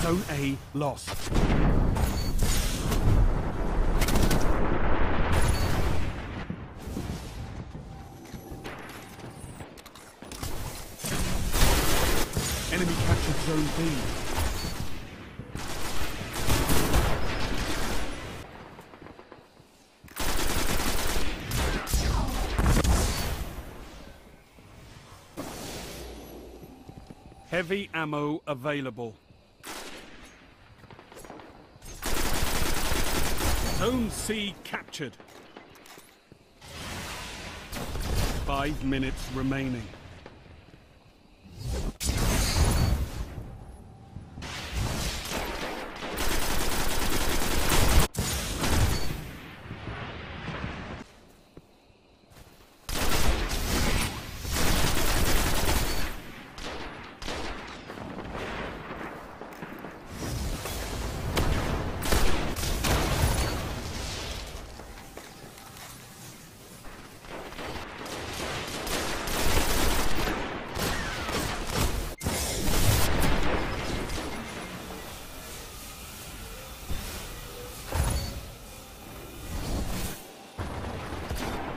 Zone A lost. Enemy captured Zone B. Heavy ammo available. Zone C captured. Five minutes remaining.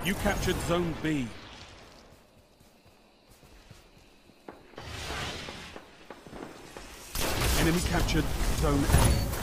You captured Zone B. Enemy captured Zone A.